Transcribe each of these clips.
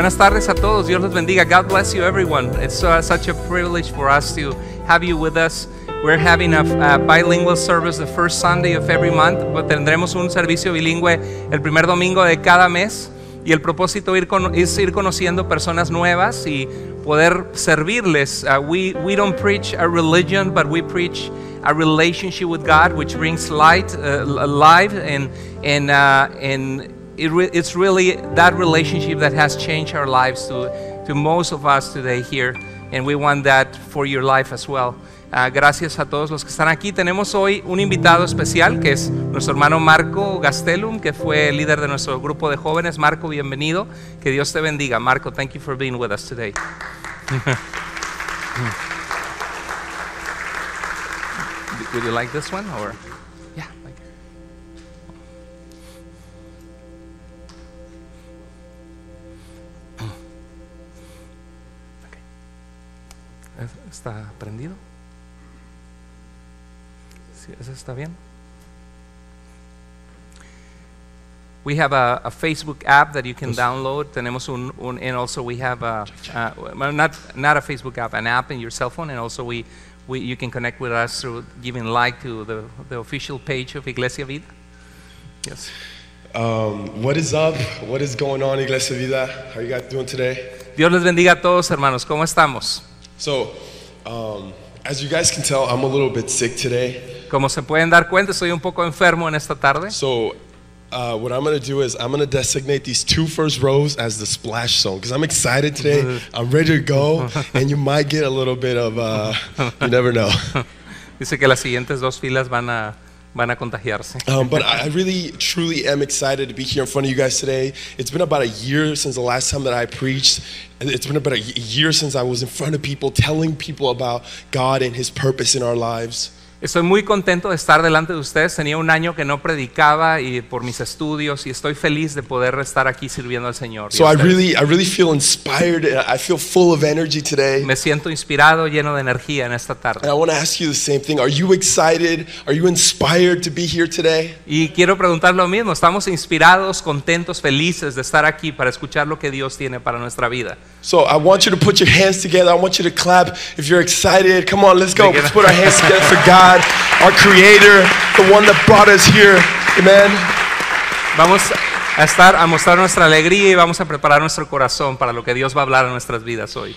Buenas tardes a todos. Dios les bendiga. God bless you, everyone. It's uh, such a privilege for us to have you with us. We're having a, a bilingual service the first Sunday of every month. Tendremos un servicio bilingüe el primer domingo de cada mes. Y el propósito ir con- es ir conociendo personas nuevas y poder servirles. Uh, we, we don't preach a religion, but we preach a relationship with God, which brings light, uh, life, and and uh, and it re- it's really that relationship that has changed our lives to to most of us today here, and we want that for your life as well. Ah, gracias a todos los que están aquí. Tenemos hoy un invitado especial que es nuestro hermano Marco Gastelum, que fue el líder de nuestro grupo de jóvenes. Marco, bienvenido. Que Dios te bendiga. Marco, thank you for being with us today. Would you like this one or? ¿Está prendido? Sí, ¿Eso está bien? We have a, a Facebook app that you can download. Tenemos un, un and also we have a, uh, not not a Facebook app, an app in your cell phone, and also we, we you can connect with us through giving like to the, the official page of Iglesia Vida. Yes. Um, what is up? What is going on, Iglesia Vida? How are you guys doing today? Dios les bendiga a todos, hermanos. ¿Cómo estamos? So, um, as you guys can tell, I'm a little bit sick today. Como se pueden dar cuenta, estoy un poco enfermo en esta tarde. So, uh, what I'm gonna do is I'm gonna designate these two first rows as the splash zone because I'm excited today. I'm ready to go, and you might get a little bit of, uh, you never know. Dice que las siguientes dos filas van a, van a contagiarse. Um, but I really, truly am excited to be here in front of you guys today. It's been about a year since the last time that I preached. It's been about a year since I was in front of people telling people about God and His purpose in our lives. Estoy muy contento de estar delante de ustedes. Tenía un año que no predicaba y por mis estudios y estoy feliz de poder estar aquí sirviendo al Señor. So I really, I really feel inspired I feel full of energy today. Me siento inspirado, lleno de energía en esta tarde. And I want to ask you the same thing. Are you excited? Are you inspired to be here today? Y quiero preguntar lo mismo. Estamos inspirados, contentos, felices de estar aquí para escuchar lo que Dios tiene para nuestra vida. So I want you to put your hands together. I want you to clap if you're excited. Come on, let's go. Let's put our hands together for God, our Creator, the one that brought us here. Amen. Vamos a estar a mostrar nuestra alegría y vamos a preparar nuestro corazón para lo que Dios va a hablar en nuestras vidas hoy.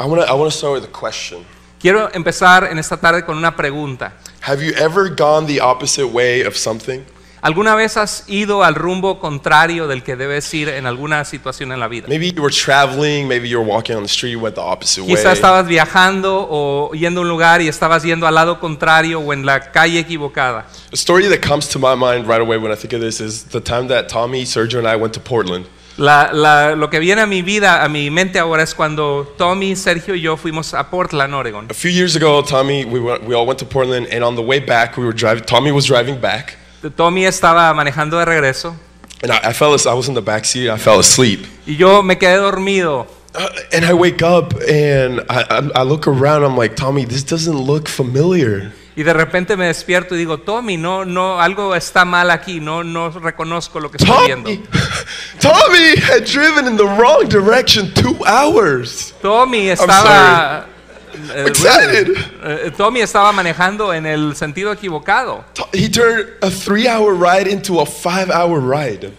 I want to I wanna start with a question. Quiero empezar en esta tarde con una pregunta. Have you ever gone the opposite way of something? ¿Alguna vez has ido al rumbo contrario del que debes ir en alguna situación en la vida? Maybe you were traveling, maybe you were walking on the street, you went the opposite way. Quizás estabas viajando o yendo a un lugar y estabas yendo al lado contrario o en la calle equivocada. A story that comes to my mind right away when I think of this is the time that Tommy, Sergio, and I went to Portland. La- la- lo que viene a mi vida, a mi mente ahora es cuando Tommy, Sergio y yo fuimos a Portland, Oregon. A few years ago, Tommy, we, went, we all went to Portland, and on the way back, we were driving. Tommy was driving back, Tommy estaba manejando de regreso and I, I fell. as- I was in the back seat. I fell asleep. y yo me quedé dormido. Uh, and I wake up and I, I, I look around. I'm like, Tommy, this doesn't look familiar. Y de repente me despierto y digo, Tommy, no, no, algo está mal aquí, no, no reconozco lo que estoy viendo. Tommy, had driven in the wrong direction two hours. Tommy estaba, Eh, excited. Eh, eh, Tommy estaba manejando en el sentido equivocado. He turned a three-hour ride into a five-hour ride.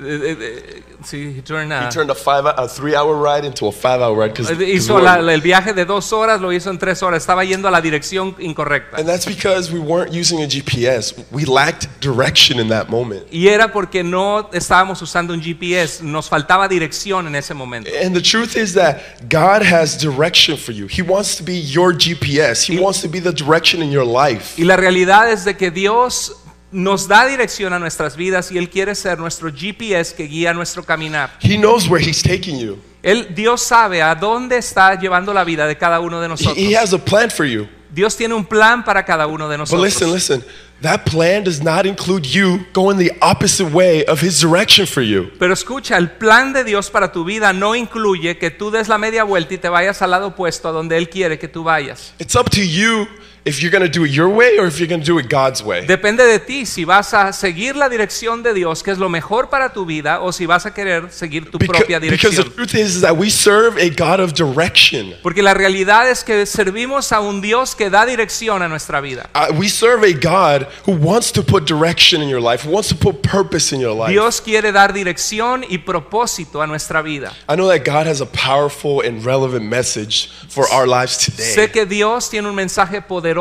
Eh, Sí, he turned, uh, He turned a five, a three-hour ride into a five-hour ride because eh, hizo la- el viaje de dos horas, lo hizo en tres horas, estaba yendo a la dirección incorrecta. And that's because we weren't using a GPS. We lacked direction in that moment. Y era porque no estábamos usando un GPS, nos faltaba dirección en ese momento. And the truth is that God has direction for you. He wants to be your GPS. He wants to be the direction in your life. Y la realidad es de que Dios nos da dirección a nuestras vidas y Él quiere ser nuestro GPS que guía nuestro caminar. He knows where He's taking you. Él, Dios sabe a dónde está llevando la vida de cada uno de nosotros. he has a plan for you. Dios tiene un plan para cada uno de But nosotros. listen, listen. that plan does not include you going the opposite way of His direction for you. Pero escucha, el plan de Dios para tu vida no incluye que tú des la media vuelta y te vayas al lado opuesto a donde Él quiere que tú vayas. It's up to you if you're going to do it your way or if you're going to do it God's way. Depende de ti si vas a seguir la dirección de Dios, que es lo mejor para tu vida, o si vas a querer seguir tu Because, propia because the dirección. truth is, is that we serve a God of direction. Porque la realidad es que servimos a un Dios que da dirección a nuestra vida. Uh, we serve a God who wants to put direction in your life, who wants to put purpose in your life. Dios quiere dar dirección y propósito a nuestra vida. I know that God has a powerful and relevant message for our lives Sé today. que Dios tiene un mensaje poderoso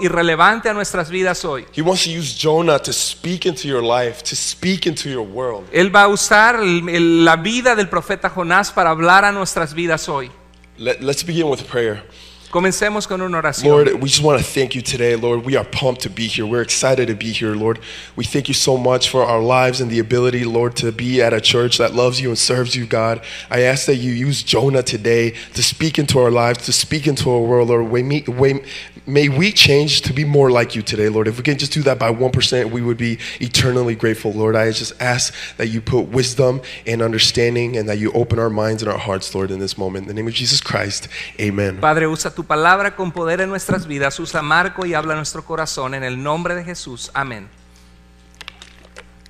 y relevante a nuestras vidas hoy. He wants to use Jonah to speak into your life, to speak into your world. Él va a usar el- el- la vida del profeta Jonás para hablar a nuestras vidas hoy. Let, let's begin with prayer. Comencemos con una oración. Lord, we just want to thank you today, Lord. We are pumped to be here. We're excited to be here, Lord. We thank you so much for our lives and the ability, Lord, to be at a church that loves you and serves you, God. I ask that you use Jonah today to speak into our lives, to speak into our world, Lord. May, me- may, may we change to be more like you today, Lord. If we can just do that by 1%, we would be eternally grateful, Lord. I just ask that you put wisdom and understanding and that you open our minds and our hearts, Lord, in this moment. In the name of Jesus Christ, amen. Padre, usa tu palabra con poder en nuestras vidas. Usa Marco y habla nuestro corazón. En el nombre de Jesús. Amén.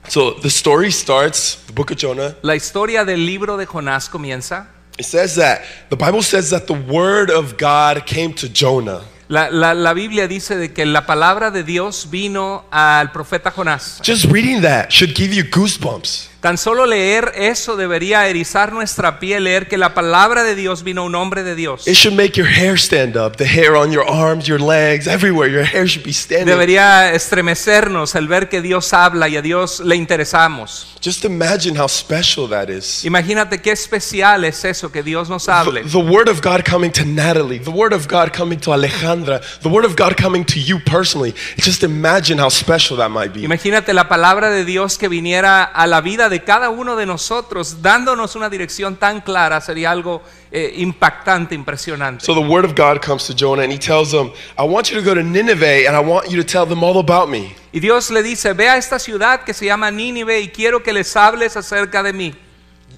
So the story starts, the book of Jonah. La historia del libro de Jonás comienza. It says that the Bible says that the word of God came to Jonah. La, la- la Biblia dice que la palabra de Dios vino al profeta Jonás. Just reading that should give you goosebumps. Tan solo leer eso debería erizar nuestra piel, leer que la palabra de Dios vino a un hombre de Dios. It should make your hair stand up, the hair on your arms, your legs, everywhere. Your hair should be standing. Debería estremecernos el ver que Dios habla y a Dios le interesamos. Just imagine how special that is. Imagínate qué especial es eso que Dios nos The, hable. the word of God coming to Natalie, the word of God coming to Alejandra, the word of God coming to you personally. Just imagine how special that might be. Imagínate la palabra de Dios que viniera a la vida de cada uno de nosotros, dándonos una dirección tan clara, sería algo eh, impactante, impresionante. So the word of God comes to Jonah and he tells him, I want you to go to Nineveh and I want you to tell them all about me. Y Dios le dice, ve a esta ciudad que se llama Nínive y quiero que les hables acerca de mí.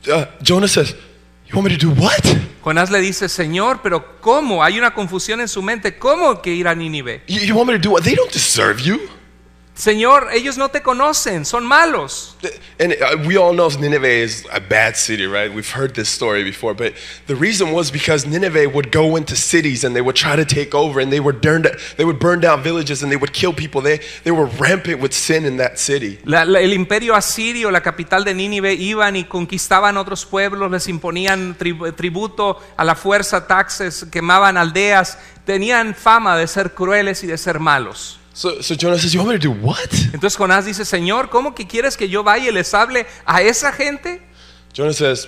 Uh, Jonah says, You want me to do what? Jonás le dice, Señor, pero ¿cómo? Hay una confusión en su mente. ¿Cómo que ir a Nínive? You, you want me to do what? They don't deserve you. Señor, ellos no te conocen, son malos. And uh, we all know Nineveh is a bad city, right? We've heard this story before. But the reason was because Nineveh would go into cities and they would try to take over and they would burn, they would burn down villages and they would kill people. They, they were rampant with sin in that city. La- la- el imperio asirio, la capital de Nínive, iban y conquistaban otros pueblos, les imponían tri- tributo a la fuerza, taxes, quemaban aldeas, tenían fama de ser crueles y de ser malos. So, so Jonah says, You want me to do what? Entonces Jonás dice, Señor, ¿cómo que quieres que yo vaya y les hable a esa gente? Jonah says,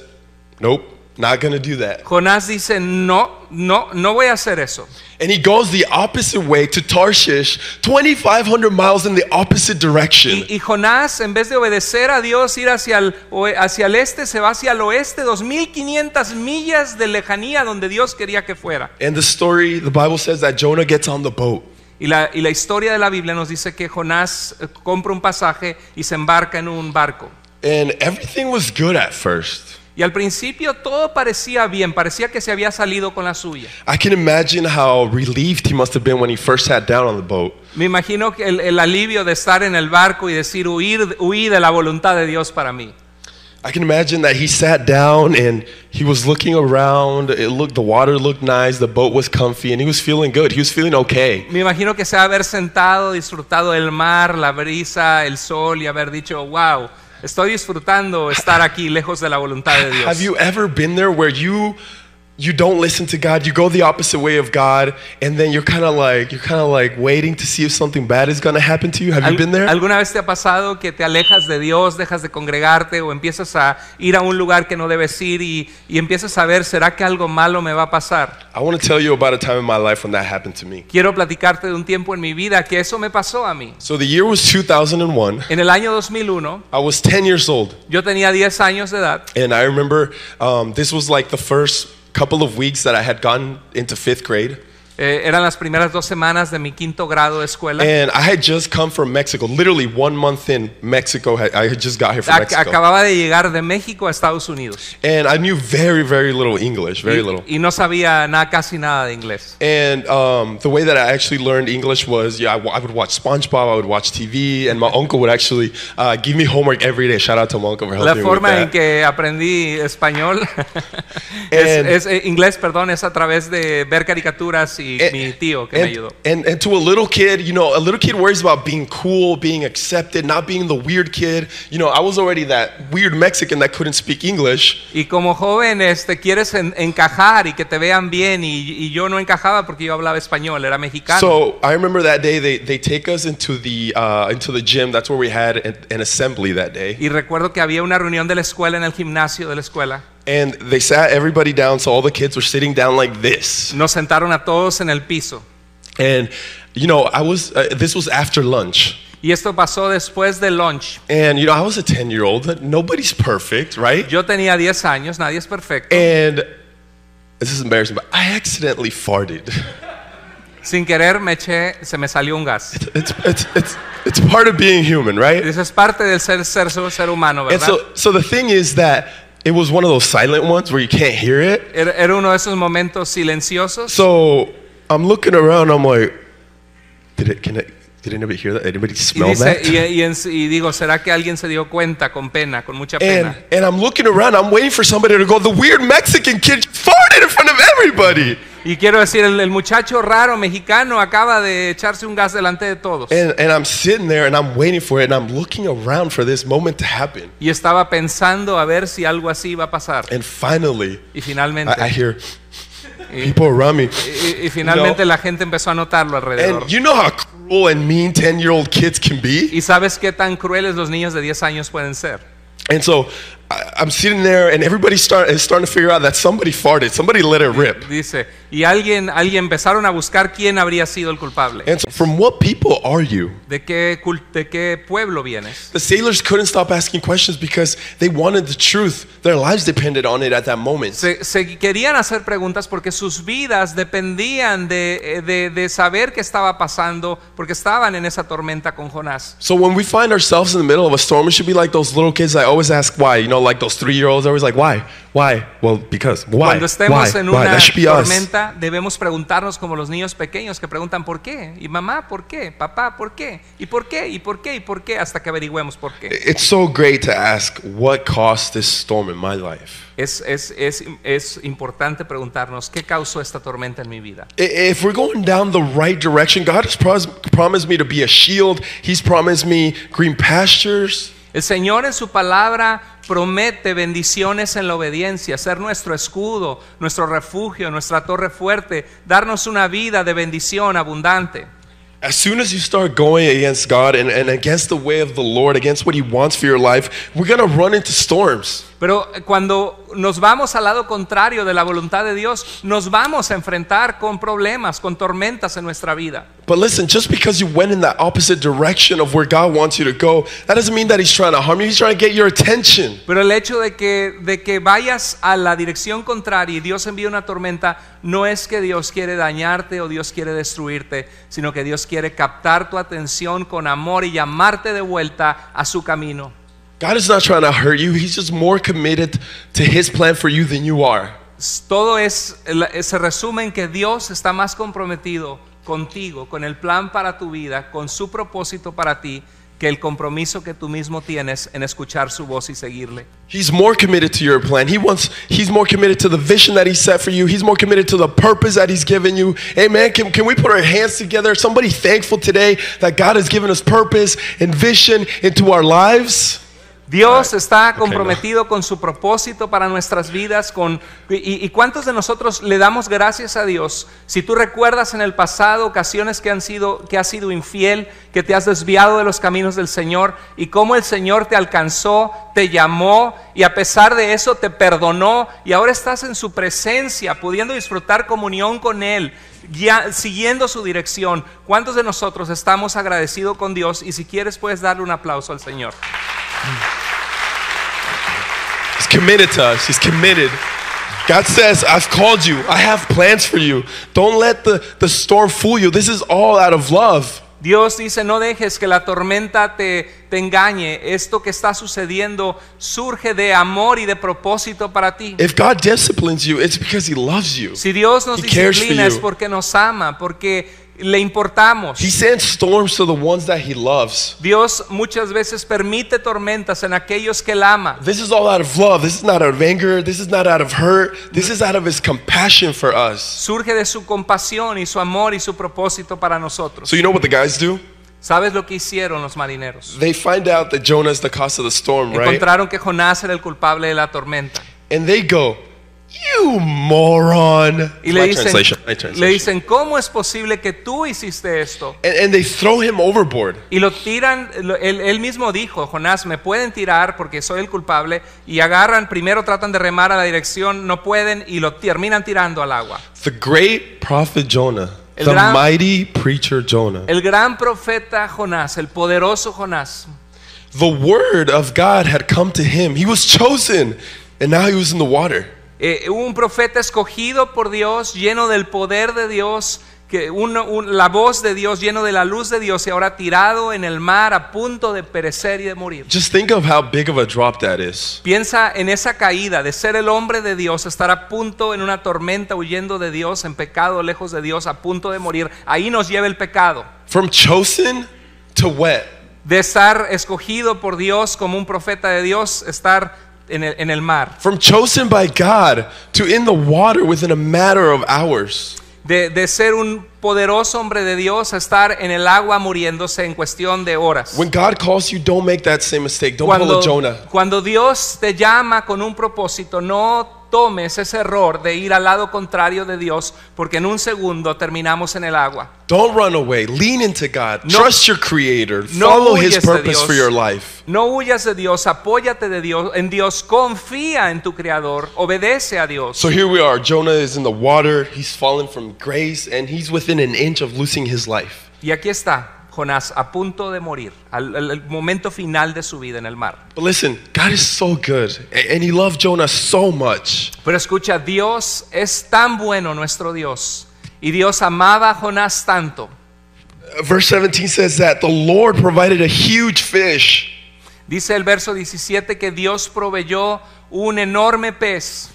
Nope, not going to do that. Jonás dice, no, no, no voy a hacer eso. And he goes the opposite way to Tarshish, 2,500 miles in the opposite direction. Y, y Jonás, en vez de obedecer a Dios, ir hacia el, hacia el este, se va hacia el oeste, 2500 millas de lejanía donde Dios quería que fuera. And the story, the Bible says that Jonah gets on the boat. Y la, y la historia de la Biblia nos dice que Jonás eh, compra un pasaje y se embarca en un barco. And everything was good at first. Y al principio todo parecía bien, parecía que se había salido con la suya. I can imagine how relieved he must have been when he first sat down on the boat. Me imagino que el, el alivio de estar en el barco y decir huir, huí de la voluntad de Dios para mí. I can imagine that he sat down and he was looking around. It looked, the water looked nice, the boat was comfy, and he was feeling good. He was feeling okay. Me imagino que se ha haber sentado, disfrutado del mar, la brisa, el sol y haber dicho, wow, estoy disfrutando estar aquí lejos de la voluntad de Dios. Have you ever been there where you you don't listen to God, you go the opposite way of God, and then you're kind of like you're kind of like waiting to see if something bad is going to happen to you? Have you been there? ¿Alguna vez te ha pasado que te alejas de Dios, dejas de congregarte o empiezas a ir a un lugar que no debes ir y, y empiezas a ver, ¿será que algo malo me va a pasar? I want to tell you about a time in my life when that happened to me. Quiero platicarte de un tiempo en mi vida que eso me pasó a mí. So the year was 2001. En el año 2001, I was 10 years old. yo tenía 10 años de edad And I remember um, this was like the first couple of weeks that I had gotten into fifth grade. Eh, eran las primeras dos semanas de mi quinto grado de escuela. And I had just come from Mexico. Literally one month in Mexico, I had just got here from Ac- Mexico. acababa de llegar de México a Estados Unidos. And I knew very, very little English, very little. Y, y no sabía nada, casi nada de inglés. And um, the way that I actually learned English was, yeah, I, w- I would watch SpongeBob, I would watch TV, and my uncle would actually uh, give me homework every day. Shout out to my uncle for La helping me with forma en that. que aprendí español, es- eh, inglés, perdón, es a través de ver caricaturas y And- mi tío que me and, ayudó. and, and to a little kid, you know, a little kid worries about being cool, being accepted, not being the weird kid. You know, I was already that weird Mexican that couldn't speak English. Y como joven este, quieres en- encajar y que te vean bien y, y yo no encajaba porque yo hablaba español, era mexicano. So I remember that day they, they take us into the uh, into the gym. That's where we had an, an assembly that day, y recuerdo que había una reunión de la escuela en el gimnasio de la escuela. And they sat everybody down. So all the kids were sitting down like this, Nos sentaron a todos en el piso. and you know I was uh, this was after lunch, Y esto pasó después del lunch. and you know I was a ten year old. Nobody's perfect, right? Yo tenía 10 años, nadie es perfecto. And this is embarrassing, but I accidentally farted. Sin querer me eché, se me salió un gas. It's it's it's it's part of being human, right? Eso es parte del ser, ser, ser humano, And so so the thing is that it was one of those silent ones where you can't hear it. Era, uno de esos momentos silenciosos. So I'm looking around. I'm like, did it? Can it? Did anybody hear that? Anybody Y, smell dice- that? y- y en- y digo, ¿será que alguien se dio cuenta con pena, con mucha And and I'm looking around. I'm waiting for somebody to go. The weird Mexican kid farted in front of everybody. Y quiero decir, el, el muchacho raro mexicano acaba de echarse un gas delante de todos. And and I'm sitting there and I'm waiting for it and I'm looking around for this moment to happen. Y estaba pensando a ver si algo así iba a pasar. And finally, Y finalmente, I, I hear people around me. y, y finalmente No. la gente empezó a notarlo alrededor. And you know how cruel and mean 10 year old kids can be? Y sabes qué tan crueles los niños de 10 años pueden ser. And so I'm sitting there and everybody start, is starting to figure out that somebody farted, somebody let it rip. Dice, y alguien, alguien empezaron a buscar quién habría sido el culpable. And so, from what people are you? ¿De qué, de qué pueblo vienes? The sailors couldn't stop asking questions because they wanted the truth. Their lives depended on it at that moment. Se, se querían hacer preguntas porque sus vidas dependían de, eh, de- de saber qué estaba pasando porque estaban en esa tormenta con Jonás. So when we find ourselves in the middle of a storm, we should be like those little kids that always ask why. You know, like those three year olds always like, why? Why? Well, because. Why? Cuando estemos why? en why? una That should be us. tormenta, debemos preguntarnos como los niños pequeños que preguntan por qué. Y mamá, ¿por qué? Papá, ¿por qué? ¿Y por qué? ¿Y por qué? ¿Y por qué? Hasta que averigüemos por qué. It's so great to ask what caused this storm in my life. Es, es, es, es importante preguntarnos qué causó esta tormenta en mi vida. If we're going down the right direction, God has promised me to be a shield. He's promised me green pastures. El Señor en su palabra promete bendiciones en la obediencia, ser nuestro escudo, nuestro refugio, nuestra torre fuerte, darnos una vida de bendición abundante. As soon as you start going against God and, against the way of the Lord, against what He wants for your life, we're going to run into storms. Pero cuando nos vamos al lado contrario de la voluntad de Dios, nos vamos a enfrentar con problemas, con tormentas en nuestra vida. But listen, just because you went in that opposite direction of where God wants you to go, that doesn't mean that He's trying to harm you. He's trying to get your attention. Pero el hecho de que, de que vayas a la dirección contraria y Dios envía una tormenta, no es que Dios quiere dañarte o Dios quiere destruirte, sino que Dios quiere captar tu atención con amor y llamarte de vuelta a su camino. God is not trying to hurt you. He's just more committed to His plan for you than you are. Todo es, se resume en que Dios está más comprometido contigo, con el plan para tu vida, con su propósito para ti, que el compromiso que tú mismo tienes en escuchar su voz y seguirle. He's more committed to your plan. He wants he's more committed to the vision that he set for you. He's more committed to the purpose that he's given you. Amen. Can, can we put our hands together? Somebody thankful today that God has given us purpose and vision into our lives. Dios está comprometido con su propósito para nuestras vidas. Con, y, y cuántos de nosotros le damos gracias a Dios? Si tú recuerdas en el pasado ocasiones que, han sido, que has sido infiel, que te has desviado de los caminos del Señor y cómo el Señor te alcanzó, te llamó y a pesar de eso te perdonó y ahora estás en su presencia, pudiendo disfrutar comunión con Él. Guia- siguiendo su dirección, ¿cuántos de nosotros estamos agradecidos con Dios? Y si quieres puedes darle un aplauso al Señor. He's committed to us. He's committed. God says, I've called you. I have plans for you. Don't let the, the storm fool you. This is all out of love. Dios dice, no dejes que la tormenta te, te engañe. Esto que está sucediendo surge de amor y de propósito para ti. If God disciplines you, it's because He loves you. Si Dios nos He disciplina es porque nos ama, porque le importamos. He sends storms to the ones that He loves. Dios muchas veces permite tormentas en aquellos que Él ama. This is all out of love. This is not out of anger. This is not out of hurt. This is out of His compassion for us. Surge de su compasión y su amor y su propósito para nosotros. So, you know what the guys do? ¿Sabes lo que hicieron los marineros? They find out that Jonah is the cause of the storm, right? Encontraron que Jonás era el culpable de la tormenta. And they go, You moron. Y le dicen, le dicen, ¿cómo es posible que tú hiciste esto? And, and they throw him overboard. Y lo tiran, lo- él, él mismo dijo, Jonás, me pueden tirar porque soy el culpable, y agarran, primero tratan de remar a la dirección, no pueden, y lo terminan tirando al agua. The great prophet Jonah, El the gran- mighty preacher Jonah. El gran profeta Jonás, el poderoso Jonás, The word of God had come to him. He was chosen, and now he was in the water. Eh, un profeta escogido por Dios, lleno del poder de Dios, que uno- un- la voz de Dios, lleno de la luz de Dios, y ahora tirado en el mar a punto de perecer y de morir. Just think of how big of a drop that is. Piensa en esa caída de ser el hombre de Dios, estar a punto en una tormenta huyendo de Dios, en pecado, lejos de Dios, a punto de morir. Ahí nos lleva el pecado. From chosen to wet. De estar escogido por Dios como un profeta de Dios, estar en el, en el mar. From chosen by God to in the water within a matter of hours. De, de ser un poderoso hombre de Dios a estar en el agua muriéndose en cuestión de horas. When God calls you, don't make that same mistake. Don't pull Cuando, a Jonah. cuando Dios te llama con un propósito, no tomes ese error de ir al lado contrario de Dios, porque en un segundo terminamos en el agua. Don't run away. Lean into God. No- Trust your Creator. no Follow His purpose for your life. No huyas de Dios, apóyate de Dios, en Dios, confía en tu Creador, obedece a Dios. So here we are. Jonah is in the water. He's fallen from grace, and he's within an inch of losing his life. Y aquí está Jonás a punto de morir, al, momento final de su vida en el mar. But listen, God is so good, and He loved Jonah so much. Pero escucha, Dios es tan bueno nuestro Dios. Y Dios amaba a Jonás tanto. Uh, Verse 17 says that the Lord provided a huge fish. Dice el verso 17 que Dios proveyó un enorme pez.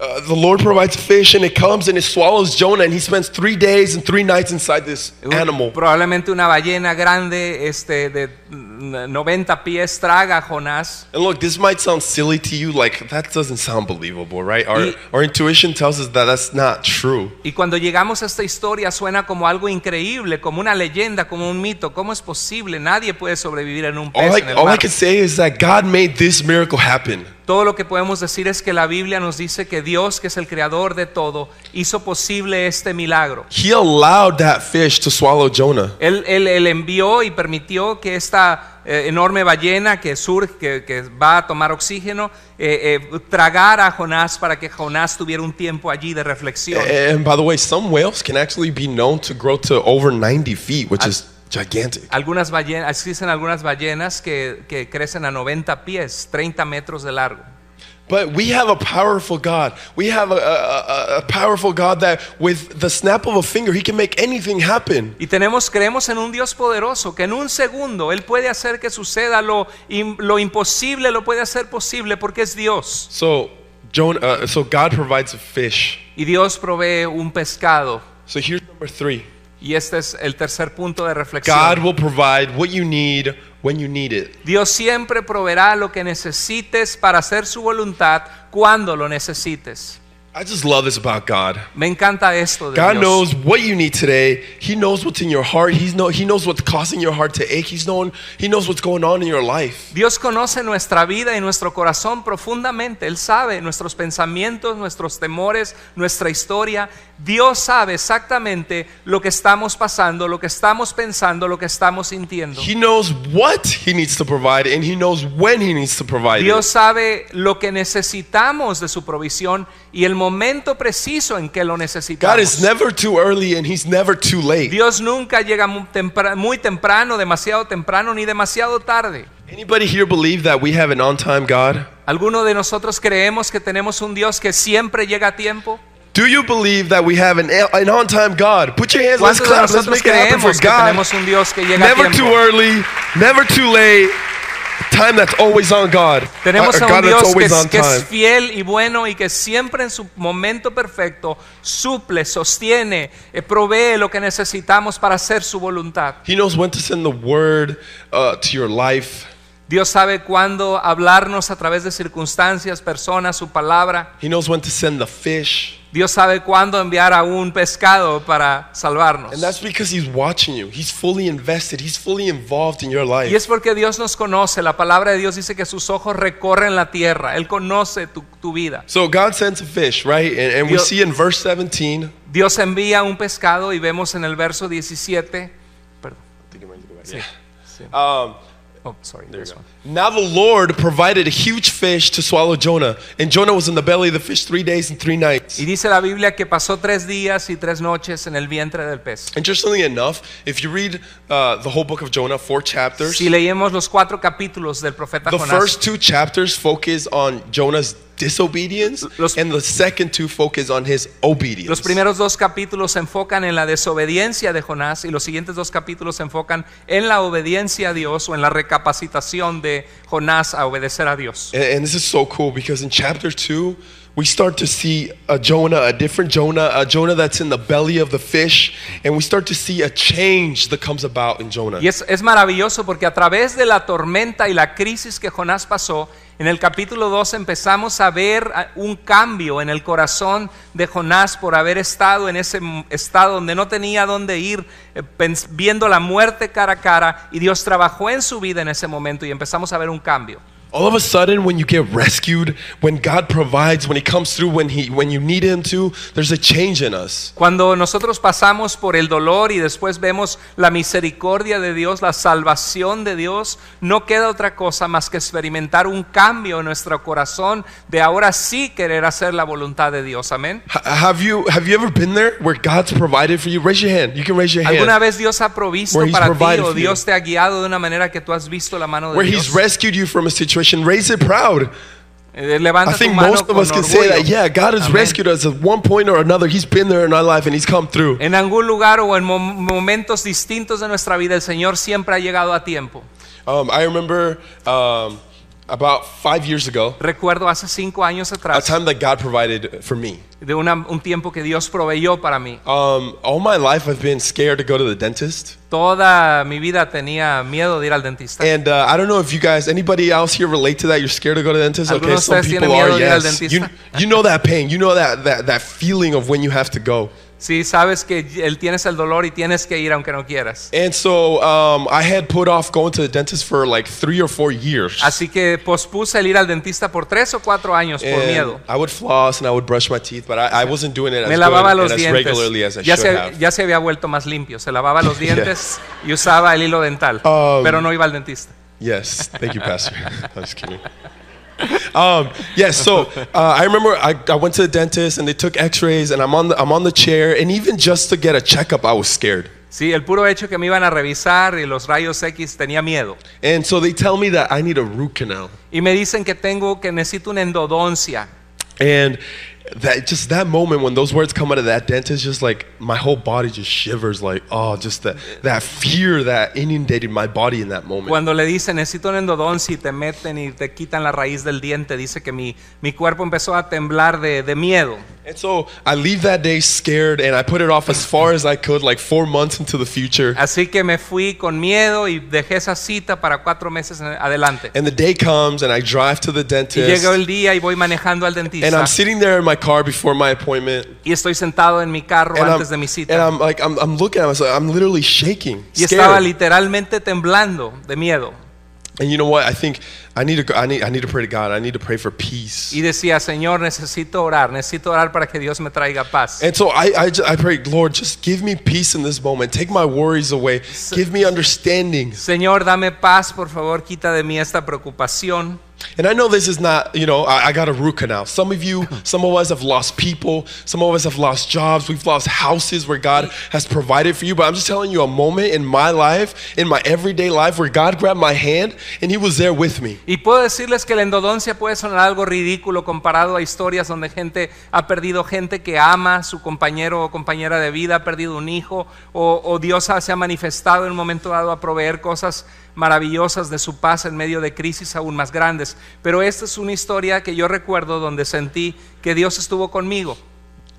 Uh, the Lord provides fish, and it comes and it swallows Jonah, and he spends three days and three nights inside this animal. Probablemente una ballena grande este, de mm, 90 pies traga a Jonás. And look, this might sound silly to you, like that doesn't sound believable, right? Our, Y- our intuition tells us that that's not true. Y cuando llegamos a esta historia suena como algo increíble, como una leyenda, como un mito. ¿Cómo es posible? Nadie puede sobrevivir en un All pez I, en el all I mar. can say is that God made this miracle happen. Todo lo que podemos decir es que la Biblia nos dice que Dios, que es el creador de todo, hizo posible este milagro. He allowed that fish to swallow Jonah. Él, él- él envió y permitió que esta eh, enorme ballena que surge, que, que va a tomar oxígeno, eh, eh, tragara a Jonás para que Jonás tuviera un tiempo allí de reflexión. And by the way, some whales can actually be known to grow to over 90 feet, which is gigantic. Algunas ballenas, existen algunas ballenas que, que crecen a 90 pies, 30 metros de largo. But we have a powerful God. We have a, a, a- powerful God that with the snap of a finger, he can make anything happen. Y tenemos, creemos en un Dios poderoso que en un segundo Él puede hacer que suceda lo, lo imposible, lo puede hacer posible porque es Dios. So, Jonah, uh, so God provides a fish. Y Dios provee un pescado. So here's number three. Y este es el tercer punto de reflexión. God will provide what you need when you need it. Dios siempre proveerá lo que necesites para hacer su voluntad cuando lo necesites. I just love this about God. Me encanta esto de God Dios. knows what you need today. He knows what's in your heart. He's know, he knows what's causing your heart to ache. He's known, he knows what's going on in your life. Dios conoce nuestra vida y nuestro corazón profundamente. Él sabe nuestros pensamientos, nuestros temores, nuestra historia. Dios sabe exactamente lo que estamos pasando, lo que estamos pensando, lo que estamos sintiendo. He knows what he needs to provide and he knows when he needs to provide Dios it. sabe lo que necesitamos de su provisión y el momento preciso en que lo God is never too early and he's never too late. Dios nunca llega muy tempra- muy temprano, demasiado temprano ni demasiado tarde. Anybody here believe that we have an on-time God? ¿Alguno de nosotros creemos que tenemos un Dios que siempre llega a tiempo? Do you believe that we have an, an on time God? Put your hands, let's clap, let's make it happen for God. tenemos un Dios que llega a Never too early, never too late. Time that's always on God. Tenemos a God un that's Dios que es, que es fiel y bueno y que siempre en su momento perfecto suple, sostiene, eh, provee lo que necesitamos para hacer su voluntad. He knows when to send the word uh, to your life. Dios sabe cuándo hablarnos a través de circunstancias, personas, su palabra. He knows when to send the fish. Dios sabe cuándo enviar a un pescado para salvarnos. And that's because he's watching you. He's fully invested. He's fully involved in your Y life. es porque Dios nos conoce. La palabra de Dios dice que sus ojos recorren la tierra. Él conoce tu, tu vida. So God sends a fish, right? And, and we Dios- see in verse 17. Dios envía un pescado y vemos en el verso 17. Perdón. Sí. sí. Um, Oh, sorry. this one. now the Lord provided a huge fish to swallow Jonah. And Jonah was in the belly of the fish three days and three nights. Y dice la Biblia que pasó tres días y tres noches en el vientre del pez. Interestingly enough, if you read uh, the whole book of Jonah, four chapters, Si leemos los cuatro capítulos del profeta the Jonás, first two chapters focus on Jonah's disobedience, Los- and the second two focus on his obedience. los primeros dos capítulos se enfocan en la desobediencia de Jonás y los siguientes dos capítulos se enfocan en la obediencia a Dios o en la recapacitación de Jonás a obedecer a Dios. And, and this is so cool because in chapter two, we start to see a Jonah, a different Jonah, a Jonah that's in the belly of the fish, and we start to see a change that comes about in Jonah. Y es, es maravilloso porque a través de la tormenta y la crisis que Jonás pasó, en el capítulo 2 empezamos a ver un cambio en el corazón de Jonás por haber estado en ese estado donde no tenía dónde ir, eh, viendo la muerte cara a cara, y Dios trabajó en su vida en ese momento y empezamos a ver un cambio. All of a sudden, when you get rescued, when God provides, when He comes through, when He when you need Him to, there's a change in us. Cuando nosotros pasamos por el dolor y después vemos la misericordia de Dios, la salvación de Dios, no queda otra cosa más que experimentar un cambio en nuestro corazón de ahora sí querer hacer la voluntad de Dios. Amén. Have you have you ever been there where God's provided for you? Raise your hand. You can raise your ¿Alguna hand. vez Dios ha provisto Where para ti provided o. Dios te ha guiado de una manera que tú has visto la mano de Where Dios? He's rescued you from a situation. Raise it proud. Eh, Levanta I think most of us can say orgullo. that. Yeah, God has Amén. rescued us at one point or another. He's been there in our life and He's come through. En algún lugar o en mo- momentos distintos de nuestra vida, el Señor siempre ha llegado a tiempo. Um, I remember um, about five years ago, Recuerdo hace cinco años a atrás time that God provided for me. de una- un tiempo que Dios proveyó para mí. Um, all my life, I've been scared to go to the dentist. Toda mi vida tenía miedo de ir al dentista. And uh, I don't know if you guys, anybody else here relate to that? You're scared to go to the dentist? Okay, ¿Algunos de some ustedes people are, de ir al yes. You, dentista? you know that pain. You know that, that, that feeling of when you have to go. Sí, sabes que él tienes el dolor y tienes que ir aunque no quieras. And so um, I had put off going to the dentist for like three or four years. Así que pospuse el ir al dentista por tres o cuatro años por And miedo. I would floss and I would brush my teeth, but I, I wasn't doing it as Me good lavaba and los as dientes. regularly as I Ya should se, have. ya se había vuelto más limpio. Se lavaba los dientes y usaba el hilo dental. Um, pero no iba al dentista. Yes, thank you, Pastor. I'm just kidding. Um, yes, so uh, I remember I, I went to the dentist and they took X-rays and I'm on the I'm on the chair and even just to get a checkup I was scared. Sí, el puro hecho que me iban a revisar y los rayos X tenía miedo. And so they tell me that I need a root canal. Y me dicen que tengo que necesito una endodoncia. And that just that moment when those words come out of that dentist, just like my whole body just shivers, like oh, just that that fear that inundated my body in that moment. Cuando le dicen necesito una endodoncia y te meten y te quitan la raíz del diente, dice que mi, mi cuerpo empezó a temblar de, de miedo. And so I leave that day scared, and I put it off as far as I could, like four months into the future. Así que me fui con miedo y dejé esa cita para cuatro meses adelante. And the day comes, and I drive to the Y dentist, llegó el día y voy manejando al and dentista I'm sitting there in my car before my appointment, y estoy sentado en mi carro and I'm, antes de mi and cita. I'm like, I'm, I'm looking at myself, I'm literally shaking, Y estaba scared. literalmente temblando de miedo. And you know what? I think I need to, I need, I need to pray to God. I need to pray for peace. Y decía, Señor, necesito orar, necesito orar para que Dios me traiga paz. And so I, I, I pray, Lord, just give me peace in this moment. Take my worries away. Give me understanding. Señor, dame paz, por favor, quita de mí esta preocupación. And I know this is not, you know, I, I got a root canal. Some of you, some of us have lost people. Some of us have lost jobs. We've lost houses where God has provided for you. But I'm just telling you a moment in my life, in my everyday life, where God grabbed my hand and He was there with me. Y puedo decirles que la endodoncia puede sonar algo ridículo comparado a historias donde gente ha perdido gente que ama a su compañero o compañera de vida, ha perdido un hijo, o, o Dios se ha manifestado en un momento dado a proveer cosas maravillosas de su paz en medio de crisis aún más grandes. Pero esta es una historia que yo recuerdo donde sentí que Dios estuvo conmigo.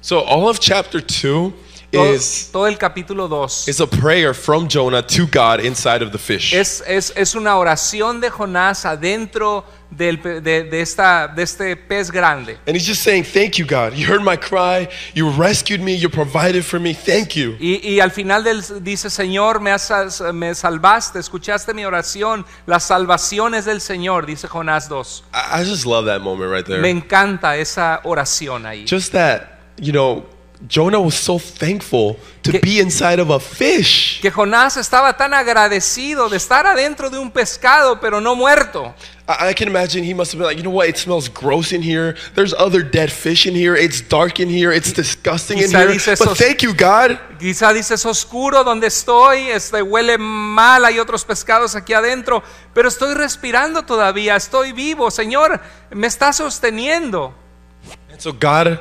So all of chapter two Todo, is todo el capítulo 2 is a prayer from Jonah to God inside of the fish. es, es, es una oración de Jonás adentro del de, de esta, de este pez grande. And he's just saying, Thank you, God. You heard my cry. You rescued me. You provided for me. Thank you. Y, y al final del, dice, Señor, me, has me salvaste, escuchaste mi oración, las salvaciones del Señor, dice Jonás 2. I, I just love that moment right Me there. encanta esa oración ahí. Just that, you know, Jonah was so thankful to Que- be inside of a fish. Que Jonás estaba tan agradecido de estar adentro de un pescado, pero no muerto. I, I can imagine he must have been like, you know what? It smells gross in here. There's other dead fish in here. It's dark in here. It's disgusting in here. But thank you, God. Quizá dice, es oscuro donde estoy, este, huele mal, hay otros pescados aquí adentro, pero estoy respirando todavía, estoy vivo, Señor, me está sosteniendo. And so God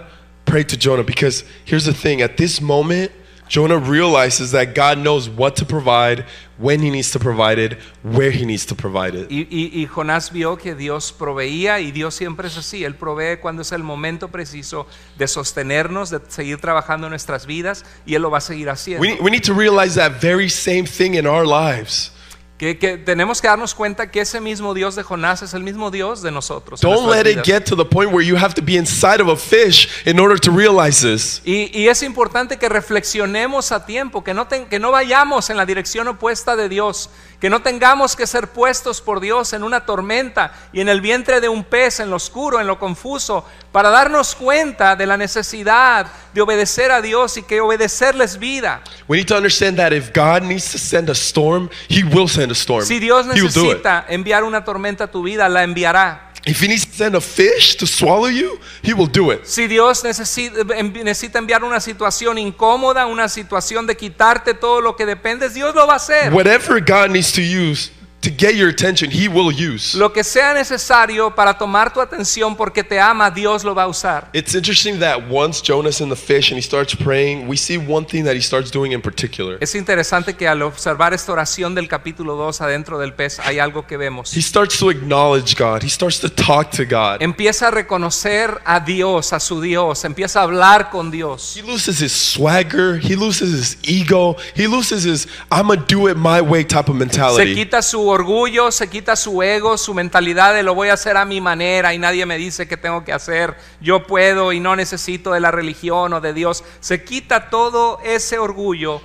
prayed to Jonah because here's the thing at this moment, Jonah realizes that God knows what to provide, when he needs to provide it, where he needs to provide it. Y, y- y Jonás vio que Dios proveía y Dios siempre es así, Él provee cuando es el momento preciso de sostenernos, de seguir trabajando en nuestras vidas y Él lo va a seguir haciendo. We, we need to realize that very same thing in our lives. Que, que tenemos que darnos cuenta que ese mismo Dios de Jonás es el mismo Dios de nosotros. Don't let it vidas. get to the point where you have to be inside of a fish in order to realize this. Y, y es importante que reflexionemos a tiempo, que no, ten- que no vayamos en la dirección opuesta de Dios, que no tengamos que ser puestos por Dios en una tormenta y en el vientre de un pez, en lo oscuro, en lo confuso, para darnos cuenta de la necesidad de obedecer a Dios y que obedecerles vida. We need to understand that if God needs to send a storm, he will send a storm. Si Dios necesita enviar una tormenta a tu vida, la enviará. If he needs to send a fish to swallow you, he will do it. Si Dios necesita, necesita enviar una situación incómoda, una situación de quitarte todo lo que dependes, Dios lo va a hacer. Whatever God needs to use to get your attention, he will use. Lo que sea necesario para tomar tu atención porque te ama, Dios lo va a usar. It's interesting that once Jonah's in the fish and he starts praying, we see one thing that he starts doing in particular. Es interesante que al observar esta oración del capítulo 2 adentro del pez hay algo que vemos. He starts to acknowledge God. He starts to talk to God. Empieza a reconocer a Dios, a su Dios, empieza a hablar con Dios. He loses his swagger. He loses his ego. He loses his I'm going to do it my way type of Se mentality. quita su orgullo, se quita su ego, su mentalidad de lo voy a hacer a mi manera y nadie me dice qué tengo que hacer. Yo puedo y no necesito de la religión o de Dios. Se quita todo ese orgullo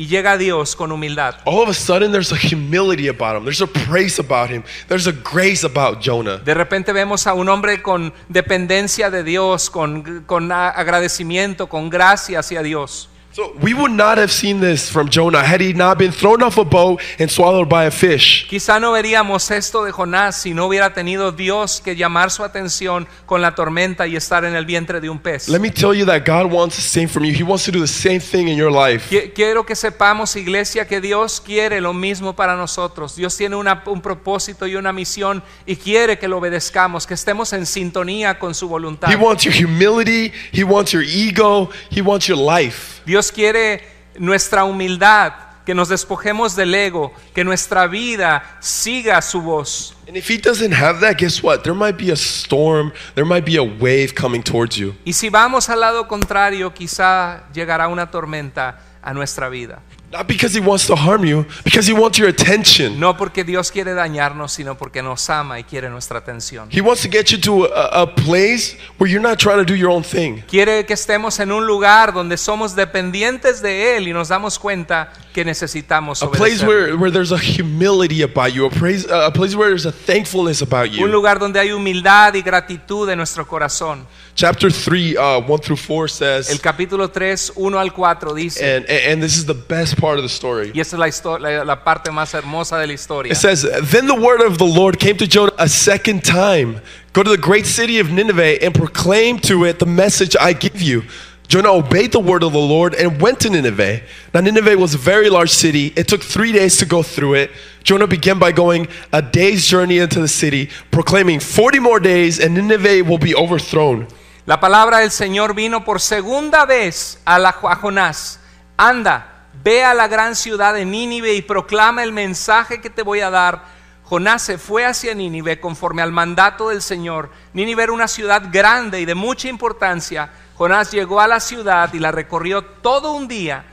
y llega a Dios con humildad. All of a sudden, there's a humility about him. There's a praise about him. There's a grace about Jonah. De repente vemos a un hombre con dependencia de Dios, con, con agradecimiento, con gracia hacia Dios. So we would not have seen this from Jonah had he not been thrown off a boat and swallowed by a fish. Quizá no veríamos esto de Jonás si no hubiera tenido Dios que llamar su atención con la tormenta y estar en el vientre de un pez. Let me tell you that God wants the same from you. He wants to do the same thing in your life. Qui- Quiero que sepamos, iglesia, que Dios quiere lo mismo para nosotros. Dios tiene una- un propósito y una misión y quiere que lo obedezcamos, que estemos en sintonía con su voluntad. He wants your humility. He wants your ego. He wants your life. Dios quiere nuestra humildad, que nos despojemos del ego, que nuestra vida siga su voz. And if he doesn't have that, guess what? There might be a storm. There might be a wave coming towards you. Y si vamos al lado contrario, quizá llegará una tormenta a nuestra vida. Not because he wants to harm you, because he wants your attention. No porque Dios quiere dañarnos, sino porque nos ama y quiere nuestra atención. He wants to get you to a, a place where you're not trying to do your own thing. Quiere que estemos en un lugar donde somos dependientes de Él y nos damos cuenta que necesitamos obedecer. A place where, where there's a humility about you, a place, a place where there's a thankfulness about you. Un lugar donde hay humildad y gratitud en nuestro corazón. Chapter 3, uh, 1 through 4 says El capítulo 3, 1 al 4 dice, and, and this is the best part of the story. Y esa es la, la- la parte más hermosa de la historia. It says, Then the word of the Lord came to Jonah a second time Go to the great city of Nineveh and proclaim to it the message I give you. Jonah obeyed the word of the Lord and went to Nineveh. Now, Nineveh was a very large city. It took three days to go through it. Jonah began by going a day's journey into the city, proclaiming 40 more days, and Nineveh will be overthrown. La palabra del Señor vino por segunda vez a, la- a Jonás. Anda, ve a la gran ciudad de Nínive y proclama el mensaje que te voy a dar. Jonás se fue hacia Nínive conforme al mandato del Señor. Nínive era una ciudad grande y de mucha importancia. Jonás llegó a la ciudad y la recorrió todo un día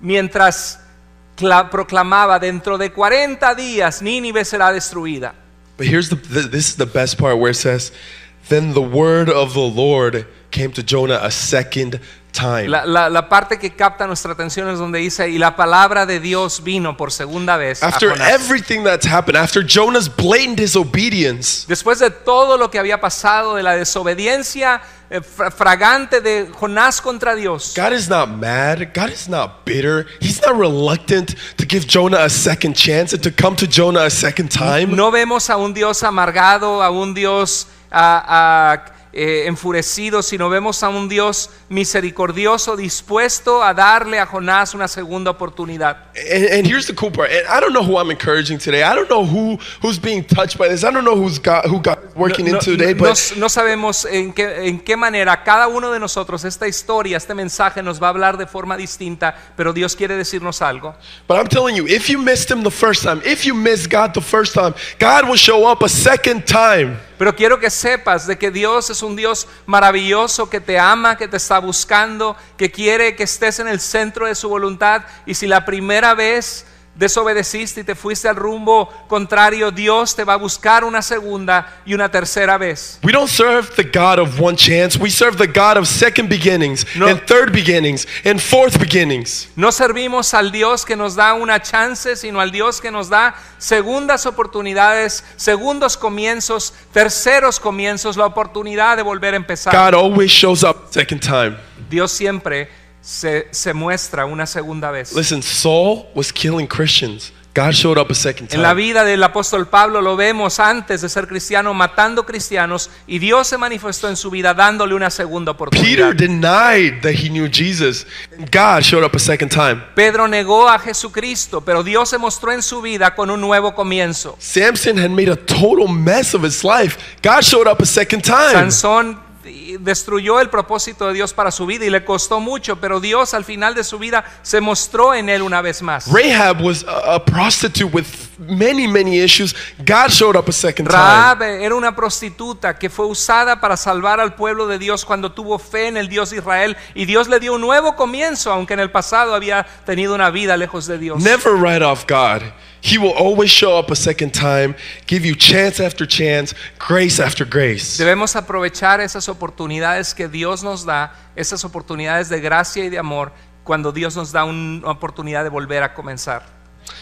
mientras cla- proclamaba dentro de 40 días Nínive será destruida. But here's the, th- this is the best part where it says, Then the word of the Lord came to Jonah a second time. La, la- la parte que capta nuestra atención es donde dice, y la palabra de Dios vino por segunda vez. a After Jonás". everything that's happened, after Jonah's blatant disobedience, Después de todo lo que había pasado, de la desobediencia eh, fra- fragante de Jonás contra Dios, God is not mad. God is not bitter. He's not reluctant to give Jonah a second chance and to come to Jonah a second time. no vemos a un Dios amargado, a un Dios ah, ah, eh, enfurecido, sino vemos a un Dios misericordioso, dispuesto a darle a Jonás una segunda oportunidad. And, and here's the cool part. And I don't know who I'm encouraging today. I don't know who who's being touched by this. I don't know who's God, who God is working No, in today. no- But no- no sabemos en qué, en qué manera cada uno de nosotros esta historia, este mensaje nos va a hablar de forma distinta, pero Dios quiere decirnos algo. but I'm telling you, if you missed Him the first time, if you missed God the first time, God will show up a second time. Pero quiero que sepas de que Dios es un Dios maravilloso que te ama, que te está buscando, que quiere que estés en el centro de su voluntad. Y si la primera vez desobedeciste y te fuiste al rumbo contrario, Dios te va a buscar una segunda y una tercera vez. We don't serve the God of one chance. We serve the God of second beginnings No. and third beginnings and fourth beginnings. No servimos al Dios que nos da una chance, sino al Dios que nos da segundas oportunidades, segundos comienzos, terceros comienzos, la oportunidad de volver a empezar. God always shows up second time. Dios siempre se, se muestra una segunda vez. Listen, Saul was killing Christians. God showed up a second En la time. vida del apóstol Pablo lo vemos antes de ser cristiano matando cristianos y Dios se manifestó en su vida dándole una segunda Peter oportunidad. denied that he knew Jesus. God showed up a second time. Pedro negó a Jesucristo, pero Dios se mostró en su vida con un nuevo comienzo. Samson had made a total mess of his life. God showed up a second time. Sansón destruyó el propósito de Dios para su vida y le costó mucho, pero Dios al final de su vida se mostró en él una vez más. Rahab was a, a prostitute with many, many issues. God showed up a second time. Rahab era una prostituta que fue usada para salvar al pueblo de Dios cuando tuvo fe en el Dios de Israel y Dios le dio un nuevo comienzo, aunque en el pasado había tenido una vida lejos de Dios. Never write off God. He will always show up a second time, give you chance after chance, grace after grace. Debemos aprovechar esas oportunidades que Dios nos da, esas oportunidades de gracia y de amor, cuando Dios nos da una oportunidad de volver a comenzar.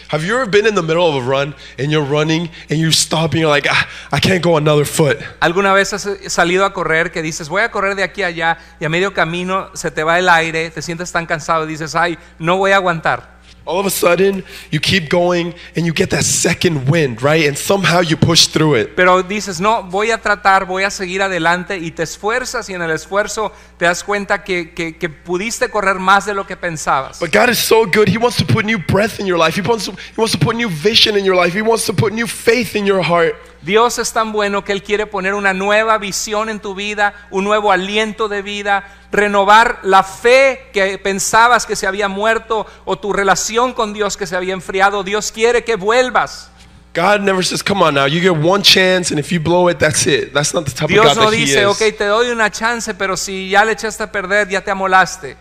Have you ever been in the middle of a run and you're running and you stop and you're like, ah, I can't go another foot? ¿Alguna vez has salido a correr que dices, voy a correr de aquí a allá y a medio camino se te va el aire, te sientes tan cansado y dices, ay, no voy a aguantar? All of a sudden, you keep going and you get that second wind, right? And somehow you push through it. Pero dices, no, voy a tratar, voy a seguir adelante y te esfuerzas y en el esfuerzo te das cuenta que, que- que pudiste correr más de lo que pensabas. But God is so good. He wants to put new breath in your life. He wants to, he wants to put new vision in your life. He wants to put new faith in your heart. Dios es tan bueno que Él quiere poner una nueva visión en tu vida, un nuevo aliento de vida, renovar la fe que pensabas que se había muerto o tu relación con Dios que se había enfriado. Dios quiere que vuelvas. God never says, come on now, you get one chance, and if you blow it, that's it. That's not the type of Dios God no that He dice, is. ok, te doy una chance, pero si ya le echaste a perder, ya te amolaste.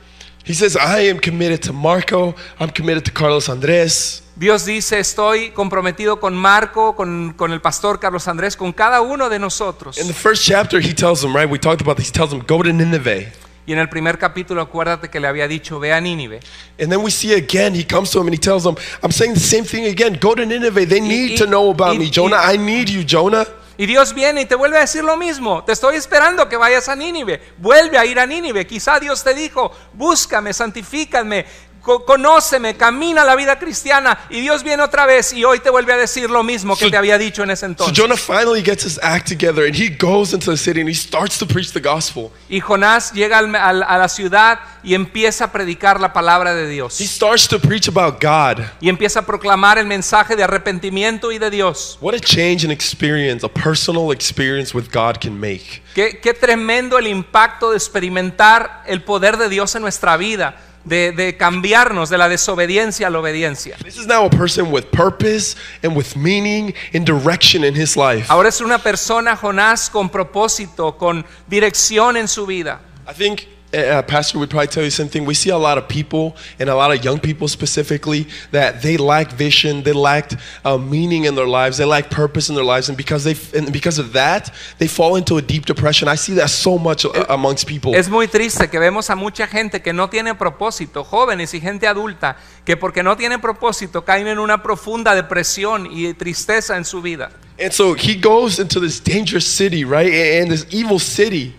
He says, I am committed to Marco. I'm committed to Carlos Andres. Dios dice, estoy comprometido con Marco, con, con el pastor Carlos Andrés, con cada uno de nosotros. In the first chapter, he tells them, right? We talked about this. He tells them, go to Nineveh. Y en el primer capítulo, acuérdate que le había dicho, ve a Nínive. And then we see again, he comes to him and he tells them, I'm saying the same thing again. Go to Nineveh. They need y- to know about y- me. Jonah, y- I need you, Jonah. Y Dios viene y te vuelve a decir lo mismo. Te estoy esperando que vayas a Nínive. Vuelve a ir a Nínive. Quizá Dios te dijo, búscame, santifícame, conóceme, camina la vida cristiana y Dios viene otra vez y hoy te vuelve a decir lo mismo que So- te había dicho en ese So entonces. Jonah finally gets his act together and he goes into the city and he starts to preach the gospel. Y Jonás llega al- al- a la ciudad y empieza a predicar la palabra de He Dios. starts to preach about God. Y empieza a proclamar el mensaje de arrepentimiento y de Dios. What a change and experience, a personal experience with God can make. Qué, qué tremendo el impacto de experimentar el poder de Dios en nuestra vida, de, de cambiarnos de la desobediencia a la obediencia. This is now a person with purpose and with meaning and direction in his life. Ahora es una persona, Jonás, con propósito, con dirección en su vida. I think uh, Pastor would probably tell you something. We see a lot of people and a lot of young people specifically that they lack vision, they lacked uh, meaning in their lives, they lack purpose in their lives, and because they and because of that, they fall into a deep depression. I see that so much uh, amongst people. Es muy triste que vemos a mucha gente que no tiene propósito, jóvenes y gente adulta, que porque no tiene propósito caen en una profunda depresión y tristeza en su vida. And so he goes into this dangerous city, right? And this evil city.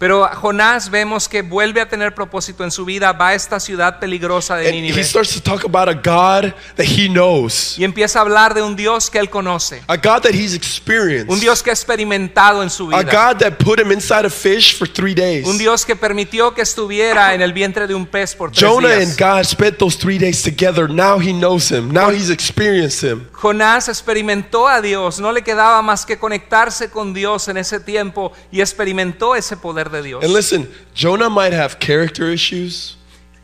Pero Jonás vemos que vuelve a tener propósito en su vida, va a esta ciudad peligrosa de And he Nínive starts to talk about a God that he knows, y empieza a hablar de un Dios que él conoce, a God that he's experienced, un Dios que ha experimentado en su a vida, God that put him inside a fish for three days. un Dios que permitió que estuviera en el vientre de un pez por tres Jonah días. and God spent those three days together. Now he knows him. Now he's experienced him. Jonás experimentó a Dios, no le quedaba más que conectarse con Dios en ese tiempo y experimentó ese poder de Dios. And listen, Jonah might have character issues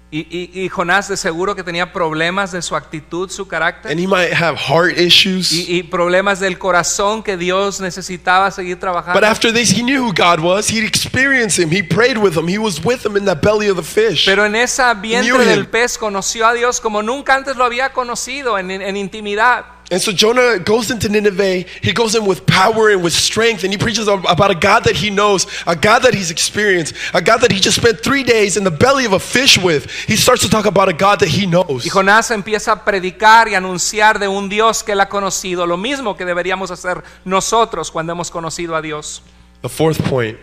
Y, y- y Jonás de seguro que tenía problemas de su actitud, su carácter, and he might have heart issues. y, y problemas del corazón que Dios necesitaba seguir trabajando. But after this, he knew who God was. He'd experienced him. He prayed with him. He was with him in the belly of the fish. Pero en esa vientre Knew him. del pez conoció a Dios como nunca antes lo había conocido en, en- en intimidad. And so Jonah goes into Nineveh. He goes in with power and with strength, and he preaches about a God that he knows, a God that he's experienced, a God that he just spent three days in the belly of a fish with. He starts to talk about a God that he knows. Y Jonás empieza a predicar y anunciar de un Dios que él ha conocido, lo mismo que deberíamos hacer nosotros cuando hemos conocido a Dios. The fourth point,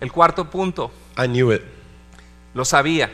El cuarto punto, I knew it. lo sabía.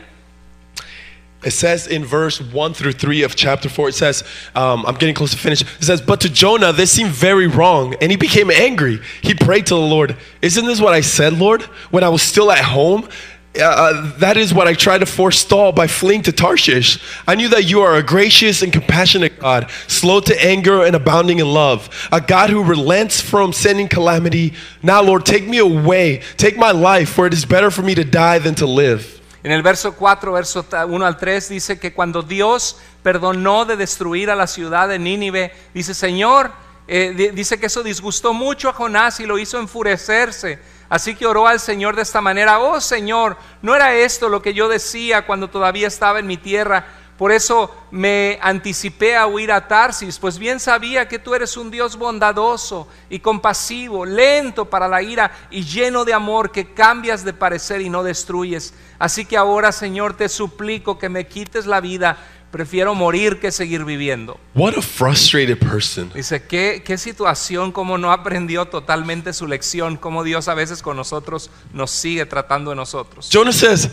It says in verse 1 through 3 of chapter 4, it says, um, I'm getting close to finish. It says, But to Jonah, this seemed very wrong, and he became angry. He prayed to the Lord, Isn't this what I said, Lord, when I was still at home? Uh, Uh, that is what I tried to forestall by fleeing to Tarshish. I knew that you are a gracious and compassionate God, slow to anger and abounding in love, a God who relents from sending calamity. Now, Lord, take me away, take my life, for it is better for me to die than to live. En el verso 4, verso 1 al 3 dice que cuando Dios perdonó de destruir a la ciudad de Nínive, dice, Señor, eh, di- dice que eso disgustó mucho a Jonás y lo hizo enfurecerse. Así que oró al Señor de esta manera, oh Señor, ¿no era esto lo que yo decía cuando todavía estaba en mi tierra? Por eso me anticipé a huir a Tarsis, pues bien sabía que tú eres un Dios bondadoso y compasivo, lento para la ira y lleno de amor, que cambias de parecer y no destruyes. Así que ahora, Señor, te suplico que me quites la vida. Prefiero morir que seguir viviendo. What a frustrated person. Dice, ¿qué, qué situación, cómo no aprendió totalmente su lección, cómo Dios a veces con nosotros nos sigue tratando de nosotros. Jonah says,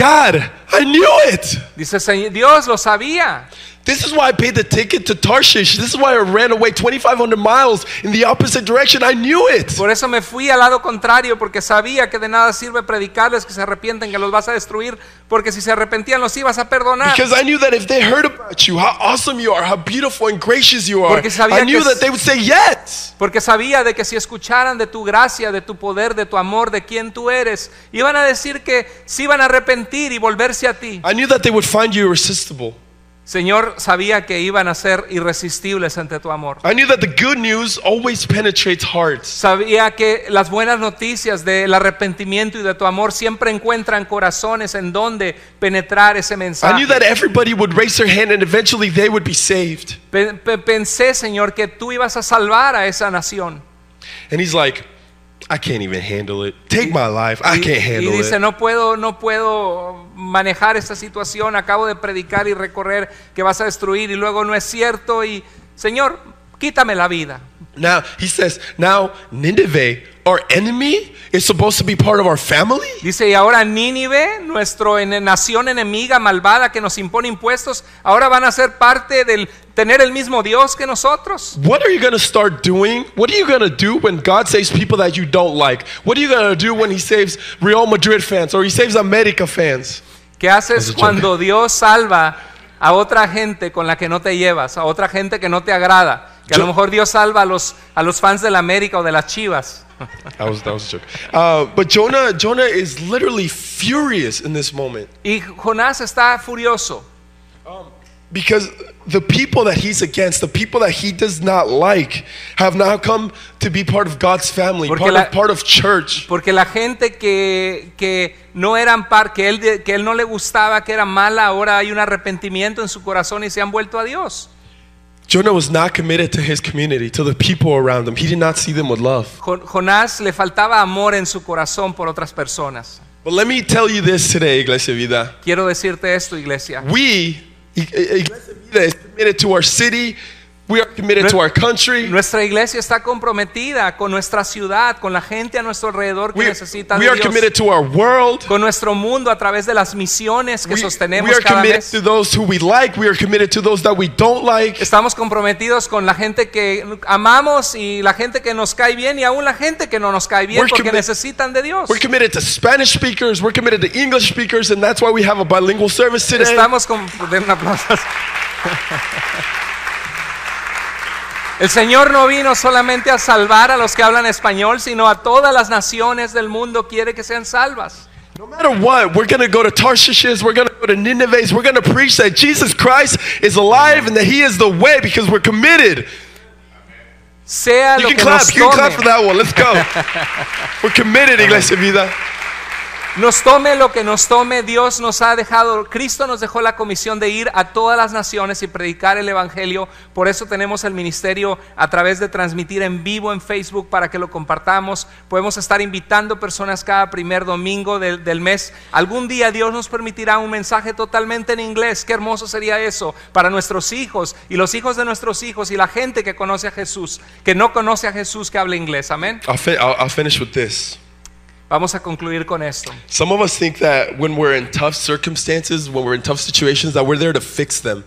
God, I knew it. Dice, "Señor, Dios lo sabía. This is why I paid the ticket to Tarshish. This is why I ran away 2,500 miles in the opposite direction. I knew it. Por eso me fui al lado contrario, porque sabía que de nada sirve predicarles que se arrepienten, que los vas a destruir, porque si se arrepentían los ibas a perdonar. Because I knew that if they heard about you, how awesome you are, how beautiful and gracious you are, Porque sabía I knew que that they would say yes. Porque sabía de que si escucharan de tu gracia, de tu poder, de tu amor, de quién tú eres, iban a decir que se iban a arrepentir y volverse a ti. I knew that they would find you irresistible. Señor sabía que iban a ser irresistibles ante tu amor. I knew that the good news always penetrates hearts. Sabía que las buenas noticias del arrepentimiento y de tu amor siempre encuentran corazones en donde penetrar ese I mensaje. knew that everybody would raise their hand and eventually they would be saved. Pe- pe- Pensé, Señor, que tú ibas a salvar a esa nación. And he's like, I can't even handle it. Take my life. I Y, can't y handle dice, it. no puedo, no puedo manejar esta situación, acabo de predicar y recorrer que vas a destruir y luego no es cierto y, Señor, quítame la vida, Now, he says, now Nineveh, our enemy, is supposed to be part of our family? Dice, y ahora Nínive, nuestra nación enemiga malvada que nos impone impuestos, ahora van a ser parte del tener el mismo Dios que nosotros. What are you going to start doing? What are you going to do when God saves people that you don't like? What are you going to do when he saves Real Madrid fans or he saves America fans? ¿Qué haces cuando Dios salva a otra gente con la que no te llevas, a otra gente que no te agrada? Que a lo mejor Dios salva a los, a los fans de la América o de las Chivas. That was, that was a joke. Uh, but Jonah, Jonah is literally furious in this moment Y Jonás está furioso because the people that he's against, the people that he does not like, have now come to be part of God's family, Porque part, la- of, part of church. porque la gente que, que no eran par, que él, que él no le gustaba, que era mala, ahora hay un arrepentimiento en su corazón y se han vuelto a Dios. Jonah was not committed to his community, to the people around him. He did not see them with love. Jonás le faltaba amor en su corazón por otras personas. But let me tell you this today, Iglesia Vida. Quiero decirte esto, iglesia. We, Iglesia Vida, is committed to our city. We are committed to our country. Nuestra iglesia está comprometida con nuestra ciudad, con la gente a nuestro alrededor que We, necesita we are Dios, committed to our world. con nuestro mundo a través de las misiones que We, sostenemos we are cada committed mes. to those who we like. We are committed to those that we don't like. Estamos comprometidos con la gente que amamos y la gente que nos cae bien y aún la gente que no nos cae bien We're porque necesitan de Dios. We're committed to Spanish speakers. We're committed to English speakers, and that's why we have a bilingual service today. Estamos con den un aplauso. El Señor no vino solamente a salvar a los que hablan español, sino a todas las naciones del mundo quiere que sean salvas. No matter what, we're going to go to Tarshishes, we're going to go to Ninevehs, we're going to preach that Jesus Christ is alive and that He is the way because we're committed. Sea You lo can que clap, nos you can clap for that one. Let's go. we're committed, Iglesia Vida. Nos tome lo que nos tome, Dios nos ha dejado, Cristo nos dejó la comisión de ir a todas las naciones y predicar el Evangelio. Por eso tenemos el ministerio a través de transmitir en vivo en Facebook para que lo compartamos. Podemos estar invitando personas cada primer domingo del, del mes. Algún día Dios nos permitirá un mensaje totalmente en inglés. Qué hermoso sería eso para nuestros hijos y los hijos de nuestros hijos y la gente que conoce a Jesús, que no conoce a Jesús, que habla inglés. Amén. I'll, I'll finish with this. Vamos a concluir con esto. Some of us think that when we're in tough circumstances, when we're in tough situations, that we're there to fix them.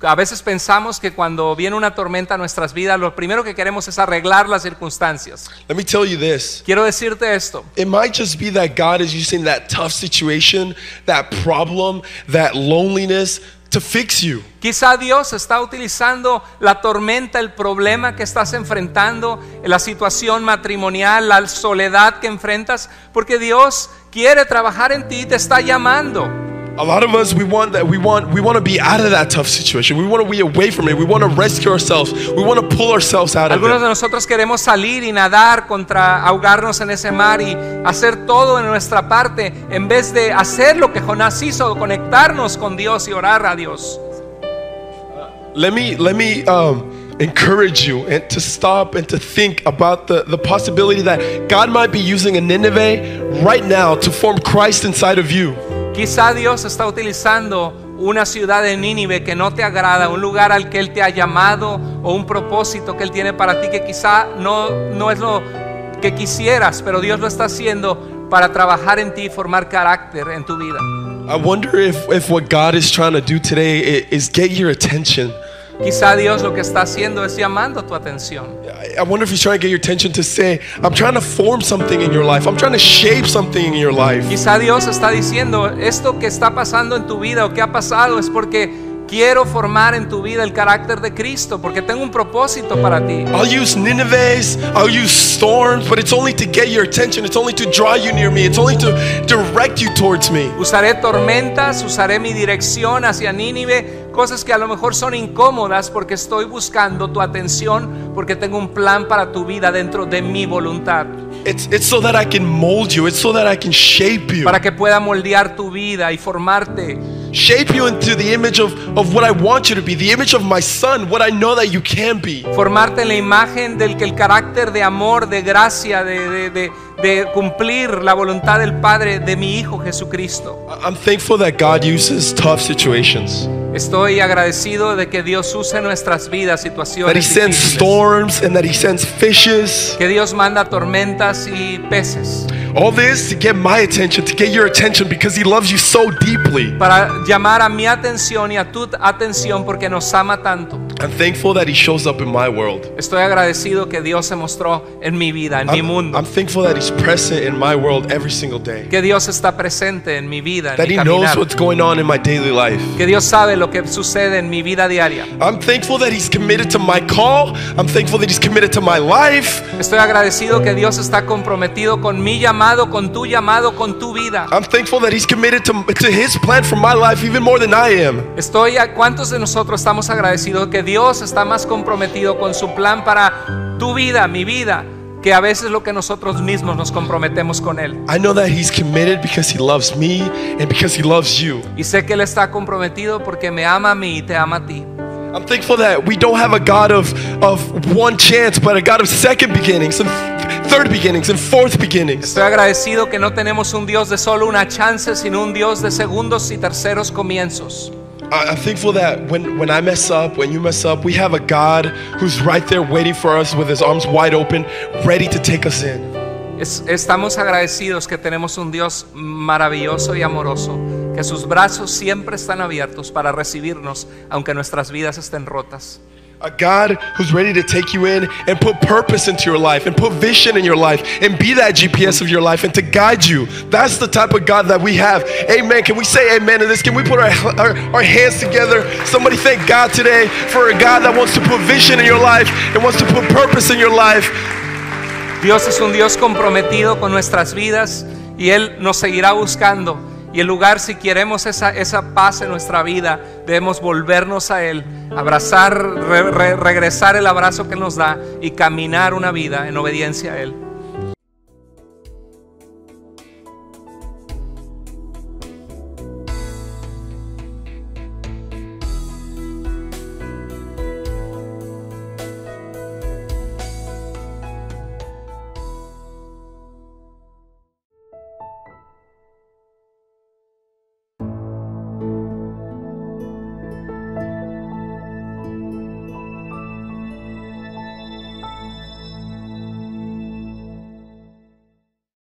A veces pensamos que cuando viene una tormenta a nuestras vidas, lo primero que queremos es arreglar las circunstancias. Let me tell you this. Quiero decirte esto. It might just be that God is using that tough situation, that problem, that loneliness to fix you. Quizá Dios está utilizando la tormenta, el problema que estás enfrentando, la situación matrimonial, la soledad que enfrentas, porque Dios quiere trabajar en ti y te está llamando. A lot of us we want that we want we want to be out of that tough situation. We want to be away from it. We want to rescue ourselves. We want to pull ourselves out of Algunos de it. nosotros queremos salir y nadar contra ahogarnos en ese mar y hacer todo en nuestra parte en vez de hacer lo que Jonás hizo, conectarnos con Dios y orar a Dios. Let me let me um, encourage you and to stop and to think about the, the possibility that God might be using a Nineveh right now to form Christ inside of you. Quizá Dios está utilizando una ciudad de Nínive que no te agrada, un lugar al que Él te ha llamado o un propósito que Él tiene para ti que quizá no, no es lo que quisieras, pero Dios lo está haciendo para trabajar en ti y formar carácter en tu vida. I wonder if, if what God is trying to do today is get your attention. Quizá Dios lo que está haciendo es llamando tu atención. I wonder if He's trying to get your attention to say, I'm trying to form something in your life. I'm trying to shape something in your life. Quizá Dios está diciendo, esto que está pasando en tu vida o que ha pasado es porque quiero formar en tu vida el carácter de Cristo, porque tengo un propósito para ti. I'll use Ninevehs, I'll use storms, but it's only to get your attention. It's only to draw you near me. It's only to direct you towards me. Usaré tormentas, usaré mi dirección hacia Nínive, cosas que a lo mejor son incómodas porque estoy buscando tu atención, porque tengo un plan para tu vida dentro de mi voluntad, It's, it's so that I can mold you. It's so that I can shape you. para que pueda moldear tu vida y formarte, Shape you into the image of, of what I want you to be, the image of my son, what I know that you can be. formarte en la imagen del que el carácter de amor, de gracia, de, de- de- de cumplir la voluntad del Padre de mi Hijo Jesucristo. I'm thankful that God uses tough situations. Estoy agradecido de que Dios use nuestras vidas, that He situaciones sends difíciles. storms, and that He sends fishes. que Dios manda tormentas y peces All this to get my attention, to get your attention, because He loves you so deeply. para llamar a mi atención y a tu atención porque nos ama tanto. I'm thankful that He shows up in my world. Estoy agradecido que Dios se mostró en mi vida, en mi I'm, mundo. I'm thankful that He's present in my world every single day. Que Dios está presente en mi vida, en That mi He knows what's going on in my daily life. Que Dios sabe lo que sucede en mi vida diaria. I'm thankful that He's committed to my call. I'm thankful that He's committed to my life. Estoy agradecido que Dios está comprometido con mi llamado, con tu llamado, con tu vida. I'm thankful that He's committed to, to His plan for my life even more than I am. Estoy a cuántos de nosotros estamos agradecidos que Dios está más comprometido con su plan para tu vida, mi vida, que a veces lo que nosotros mismos nos comprometemos con él. I know that He's committed because He loves me and because He loves you. Y sé que él está comprometido porque me ama a mí y te ama a ti. I'm thankful that we don't have a God of, of one chance, but a God of second beginnings and third beginnings and fourth beginnings. Estoy agradecido que no tenemos un Dios de solo una chance, sino un Dios de segundos y terceros comienzos. I'm thankful that when, when I mess up, when you mess up, we have a God who's right there waiting for us with his arms wide open, ready to take us in. Es- estamos agradecidos que tenemos un Dios maravilloso y amoroso, que sus brazos siempre están abiertos para recibirnos, aunque nuestras vidas estén rotas. A God who's ready to take you in and put purpose into your life and put vision in your life and be that GPS of your life and to guide you. That's the type of God that we have. Amen. Can we say amen to this? Can we put our, our, our hands together? Somebody thank God today for a God that wants to put vision in your life and wants to put purpose in your life. Dios es un Dios comprometido con nuestras vidas y Él nos seguirá buscando. Y el lugar, si queremos esa, esa paz en nuestra vida, debemos volvernos a Él, abrazar, re- re- regresar el abrazo que nos da y caminar una vida en obediencia a Él.